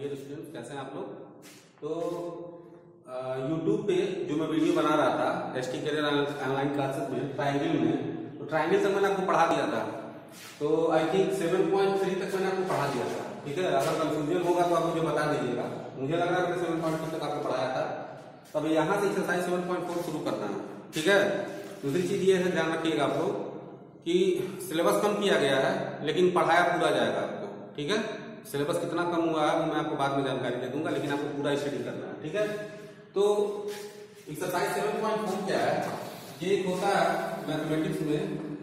Dear students कैसे हैं आप लोग? तो यूट्यूब पे जो मैं वीडियो बना रहा था S T career online classes में ट्राइंगल में तो ट्राइंगल से मैंने आपको पढ़ा दिया था। तो I think seven point three तक मैंने आपको पढ़ा दिया था। ठीक है? अगर कंफ्यूजन होगा तो आप मुझे बता दीजिएगा। मुझे लग रहा है सेवन पॉइंट थ्री तक आपको पढ़ाया था। तब यहाँ से एक्सरसाइज सेवन पॉइंट फोर शुरू करना है। ठीक है? दूसरी चीज़ ये है, ध्यान रखिएगा आप लोग, कि सिलेबस कम किया गया है, लेकिन पढ़ाया पूरा जाएगा आपको। ठीक है? सिलेबस कितना कम हुआ है, मैं आपको बाद में जानकारी दे दूँगा, लेकिन आपको पूरा स्टडी करना है, ठीक है? तो एक्सरसाइज सेवन पॉइंट फोर क्या है? ये एक होता है मैथमेटिक्स में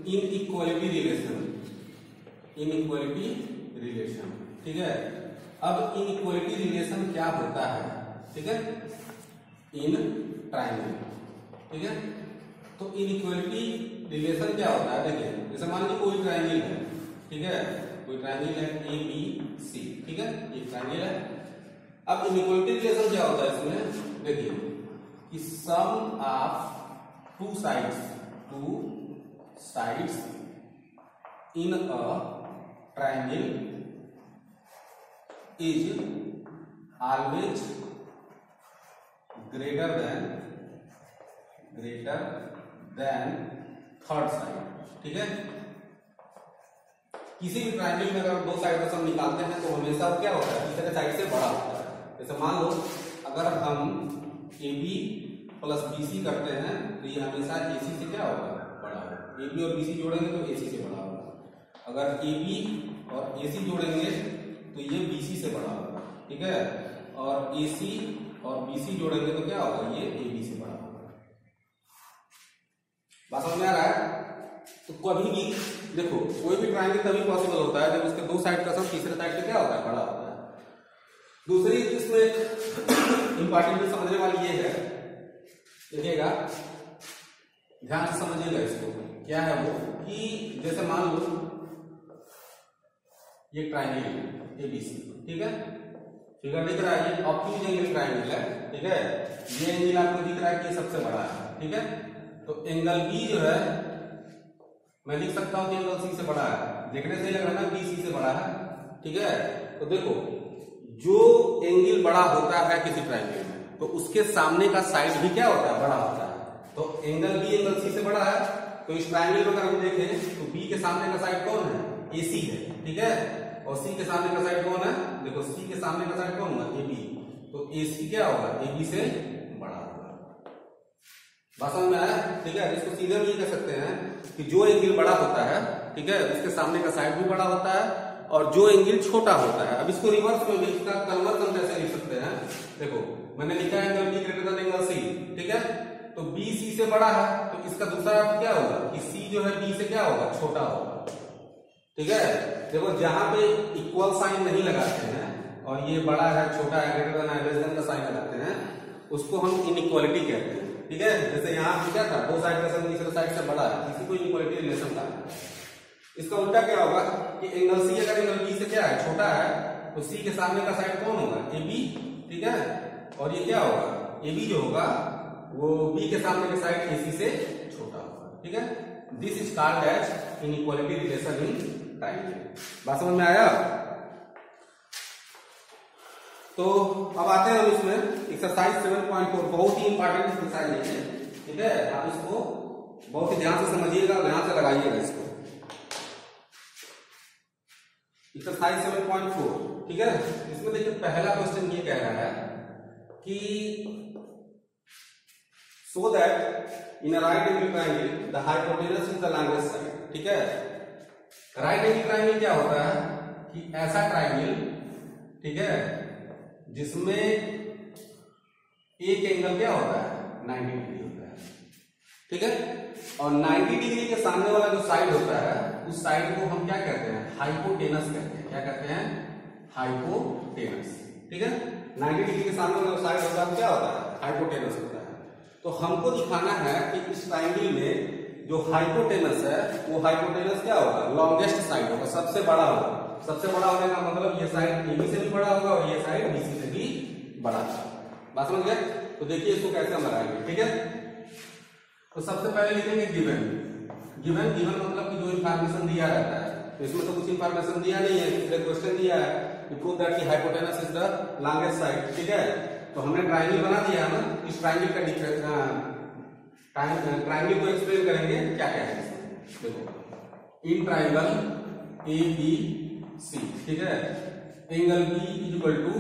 inequality relation inequality relation ठीक है? अब इन इक्वालिटी रिलेशन क्या होता है, ठीक है? इन ट्राइंगल ठीक है? तो इन इक्वालिटी रिलेशन क्या होता है? देखिए, जैसे मान लीजिए कोई ट्राइंगल है, ठीक है? कोई ट्राइंगल है ए बी सी ठीक है? एक ट्राइंगल है। अब इनइक्वालिटी रिलेशन क्या होता है इसमें? देखिए, कि sum of two sides two sides in a triangle is always greater than greater than third side ठीक है? किसी भी ट्राइंगल में अगर दो साइड का सम निकालते हैं तो हमेशा क्या होता है? तीसरे साइड से बड़ा होता है। जैसे मान लो, अगर हम A B plus B C करते हैं तो ये हमेशा ए सी से क्या होगा? बड़ा होगा। ए बी और बी सी जोड़ेंगे तो ए सी से बड़ा होगा। अगर ए बी और ए सी जोड़ेंगे तो ये बी सी से बड़ा होगा। ठीक है? और ए सी और बी सी जोड़ेंगे तो क्या होगा? ये ए बी से बड़ा होगा। बात समझ में आ रहा है? तो कभी भी देखो, कोई भी ट्राइंगल तभी पॉसिबल होता है जब उसके दो साइड का सम तीसरे साइड से क्या होता है? बड़ा होता है। दूसरी इसमें इंपॉर्टेंट समझने वाली ये है, देखिएगा, ध्यान से समझिएगा इसको, क्या है वो? कि जैसे मान लो, ये ट्राइंगल ए बी सी ठीक है? फिगर दिख रहा है ये ऑप्टिज एंगल ट्राइंगल है, ठीक है? ये एंगल आपको दिख रहा है कि सबसे बड़ा है, ठीक है? तो एंगल बी जो है मैं लिख सकता हूँ कि एंगल सी से बड़ा है। देखने से लग रहा है ना बी सी से बड़ा है। ठीक है? तो देखो, जो एंगल बड़ा होता है किसी ट्राइंगल में तो उसके सामने का साइड भी क्या होता है? बड़ा होता है। तो एंगल बी एंगल सी से बड़ा है। तो इस ट्राइंगल को अगर हम देखें तो बी के सामने का साइड कौन है? ए सी है। ठीक है? और सी के सामने का साइड कौन है? देखो सी के सामने का साइड कौन होगा? ए बी तो ए सी क्या होगा? ए बी से समझ में आया ठीक है इसको सीधे ये कह सकते हैं कि जो एंगल बड़ा होता है, ठीक है, उसके सामने का साइड भी बड़ा होता है और जो एंगल छोटा होता है। अब इसको रिवर्स में भी, इसका कन्वर्सन कैसे लिख सकते हैं? देखो, मैंने लिखा है angle B greater than angle C ठीक है? तो बी सी से बड़ा है तो इसका दूसरा अर्थ क्या होगा? कि सी जो है बी से क्या होगा? छोटा होगा। ठीक है? देखो, जहाँ पे इक्वल साइन नहीं लगाते हैं, और ये बड़ा है, छोटा है ग्रेटर देन लेस देन का साइन लगाते हैं, उसको हम इनइक्वालिटी कहते हैं। ठीक है? जैसे यहाँ पे क्या था? दो साइड का सम तीसरे साइड से बड़ा है। किसी को इनइक्वालिटी रिलेशन था इसका उल्टा क्या होगा? कि एंगल सी अगर एंगल बी से क्या है? छोटा है तो सी के सामने का साइड कौन होगा? ए बी ठीक है? और ये क्या होगा? ए बी जो होगा, वो बी के सामने के साइड ए सी से छोटा होगा। ठीक है? This is called as inequality relation in time बात समझ में आया? तो अब आते हैं हम इसमें एक्सरसाइज सेवन पॉइंट फोर बहुत ही इंपॉर्टेंट एक्सरसाइज है ठीक है? आप इसको बहुत ही ध्यान से समझिएगा, ध्यान से लगाइएगा इसको। एक्सरसाइज सेवन पॉइंट फोर ठीक है? इसमें देखिए, पहला क्वेश्चन ये कह रहा है कि so that in right angle triangle the hypotenuse is the longest side ठीक है? राइट एंगल ट्राइंगल क्या होता है? कि ऐसा ट्राइंगल ठीक है? जिसमें एक एंगल क्या होता है? 90 डिग्री होता है। ठीक है? और 90 डिग्री के सामने वाला जो साइड होता है, उस साइड को हम क्या कहते हैं? हाइपोटेनस कहते हैं। क्या कहते हैं? हाइपोटेनस ठीक है? 90 डिग्री के सामने वाला साइड होता है क्या होता है? हाइपोटेनस होता है। तो हमको दिखाना है कि इस ट्राइंगल में जो हाइपोटेनस है, वो हाइपोटेनस क्या होगा? लॉन्गेस्ट साइड होगा, सबसे बड़ा होगा। सबसे बड़ा होने का मतलब ये साइड ए से भी बड़ा होगा और ये साइड बीसी से भी बड़ा बात समझ गए? तो देखिए इसको कैसे हम लगाएँगे ठीक है? तो सबसे पहले लिखेंगे गिवन गिवन गिवन मतलब कि जो इंफॉर्मेशन दिया रहता है। तो इसमें तो कुछ इंफॉर्मेशन दिया नहीं है, इसलिए क्वेश्चन दिया है टू प्रूव दैट की hypotenuse is the longest side ठीक है? तो हमने ट्राइंगल बना दिया है ना, इस ट्राइंगल का ट्राइंगल को एक्सप्लेन करेंगे क्या क्या है देखो in triangle A B C ठीक है? Angle B equal to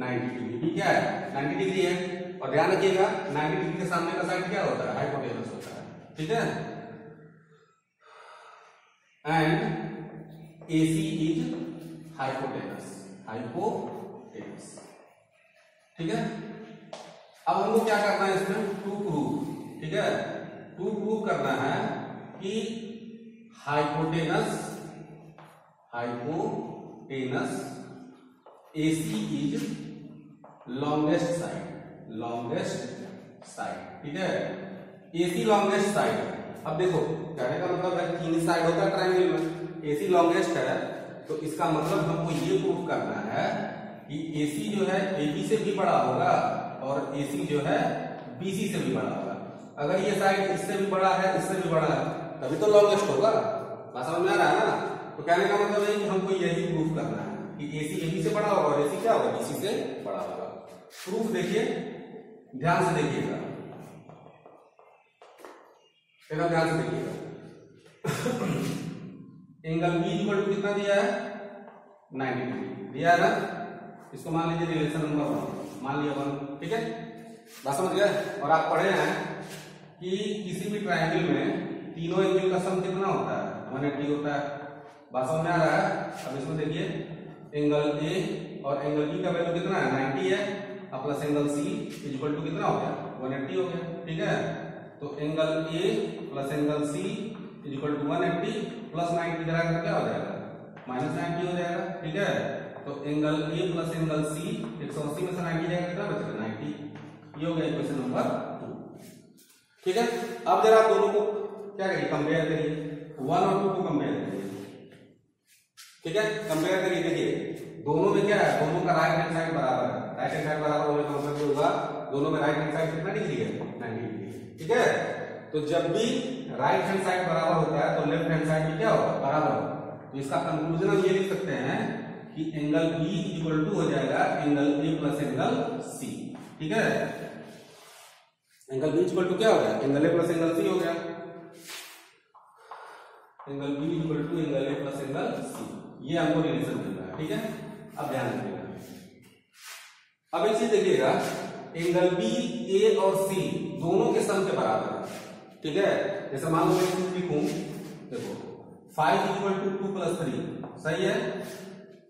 90 degree क्या है? 90 डिग्री है। और ध्यान रखिएगा 90 डिग्री के सामने का साइड क्या होता है? हाइपोटेनस होता है, ठीक है? And A C is hypotenuse hypotenuse ठीक है? अब हमको क्या करना है इसमें? टू प्रूव ठीक है? टू प्रूव करना है कि hypotenuse hypotenuse AC is longest side longest side ठीक है? AC लॉन्गेस्ट साइड अब देखो, कहने का मतलब है तीन साइड होता है ट्रायंगल में AC लॉन्गेस्ट है तो इसका मतलब हमको ये प्रूफ करना है कि AC जो है AB से भी बड़ा होगा और AC जो है BC से भी बड़ा होगा। अगर ये साइड इससे भी बड़ा है, इससे भी बड़ा है, तभी तो लॉन्गेस्ट होगा। बात समझ में आ रहा है तो कहने का मतलब है कि हमको यही प्रूफ करना है कि AC AB से बड़ा होगा और AC क्या होगा? BC से बड़ा होगा। प्रूफ देखिए, ध्यान से देखिएगा। एकदम ध्यान से देखिएगा। एंगल बी इक्वल टू कितना दिया है? 90 डिग्री दिया है ना? इसको मान लीजिए रिलेशन नंबर वन मान लिया वन ठीक है? बात समझ गए और आप पढ़े हैं कि किसी भी ट्राइंगल में तीनों एंगल का सम कितना होता है? वन एट्टी होता है। समझ में आ रहा है। अब इसमें देखिए एंगल ए और एंगल बी का वैल्यू कितना है? 90 है। और plus angle C is equal to कितना हो गया? 180 हो गया। ठीक है? तो angle A plus angle C is equal to 180 plus 90 इधर आकर क्या हो जाएगा? माइनस 90 हो जाएगा। ठीक है? तो angle A plus angle C 180 में से 90 जाएगा। कितना बचेगा? 90 ये हो गया इक्वेशन नंबर 2 ठीक है? अब जरा दोनों को क्या करिए? कंपेयर करिए। वन और टू को कंपेयर करिए। ठीक है? कंपेयर करिए, देखिए, दोनों में क्या है? दोनों का राइट हैंड साइड बराबर है। राइट हैंड साइड बराबर होने का मतलब होगा, दोनों में राइट हैंड साइड कितना डिग्री है? 90 डिग्री ठीक है? तो जब भी राइट हैंड साइड बराबर होता है तो लेफ़्ट हैंड साइड भी क्या होगा? बराबर होगा। तो इसका कंक्लूजन हम ये लिख सकते हैं कि एंगल बी इक्वल टू हो जाएगा angle A plus angle C ठीक है? एंगल बी इक्वल टू क्या हो गया? Angle A plus angle C हो गया। Angle B equal to angle A plus angle C ये हमको रिलेशन मिल रहा है, ठीक है? अब ध्यान रखिएगा। अब एक चीज़ देखिएगा एंगल बी ए और सी दोनों के सम के बराबर है, ठीक है? जैसे मान लो मैं लिखूं देखो five equal to two plus three सही है?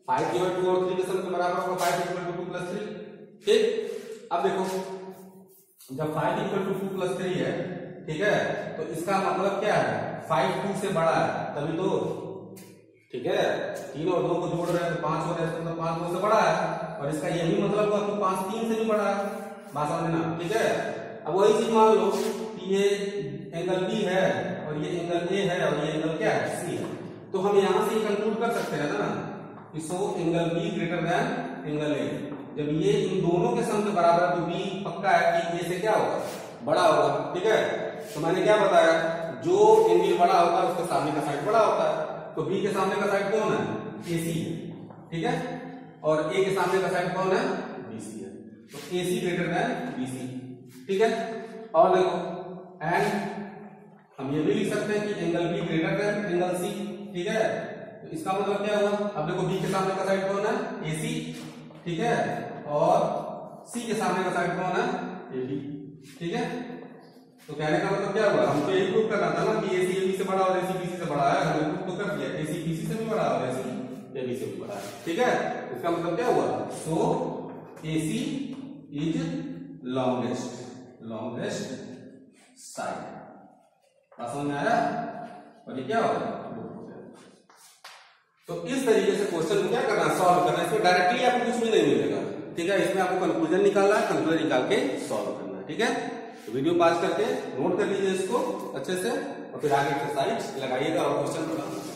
फाइव इक्वल टू और थ्री के सम के बराबर होगा five equal to two plus three ठीक? अब देखो, जब five equal to two plus three है, ठीक है? तो इसका मतलब क्या है? फाइव टू से बड़ा है, तभी तो ठीक है? तीन और दो को जोड़ रहे हैं तो पाँच हो रहे हैं पाँच दो से बड़ा है। और इसका यही मतलब हुआ कि पाँच तीन से भी बड़ा है। बात समझना ठीक है? अब वही चीज़ मान लो कि ये एंगल बी है और ये एंगल ए है और ये एंगल क्या है? सी है। तो हम यहाँ से कंक्लूड कर सकते हैं ना? कि so angle B greater than angle A जब ये इन दोनों के सम के बराबर है तो बी पक्का है कि ए से क्या होगा? बड़ा होगा। ठीक है? तो मैंने क्या बताया? जो एंगल बड़ा होता है उसके सामने का साइड बड़ा होता है। तो बी के सामने का साइड कौन है? ए सी है। ठीक है? और ए के सामने का साइड कौन है? बी सी है। तो A C greater than B C ठीक है? और देखो एंड हम ये भी लिख सकते हैं कि angle B greater than angle C ठीक है? तो इसका मतलब क्या हुआ? अब देखो बी के सामने का साइड कौन है? ए सी ठीक है? और सी के सामने का साइड कौन है? ए बी ठीक है? तो कहने का मतलब क्या हुआ? हमको यही प्रूफ करना था ना कि एसी एबी से बड़ा और एसी बीसी से बड़ा है। हमने प्रूफ तो कर दिया। एसी बीसी से भी बड़ा और एसी एबी से भी बड़ा है। ठीक है? इसका मतलब क्या हुआ? So AC is longest longest side समझ में आया? और ये क्या होगा तो इस तरीके से क्वेश्चन को क्या करना सॉल्व करना इसमें डायरेक्टली आपको कुछ भी नहीं मिलेगा। ठीक है? इसमें आपको कंक्लूजन निकालना है कंक्लूजन निकाल के सॉल्व करना है। ठीक है? तो वीडियो पास करके नोट कर लीजिए इसको अच्छे से और फिर आगे एक्सरसाइज लगाइएगा और क्वेश्चन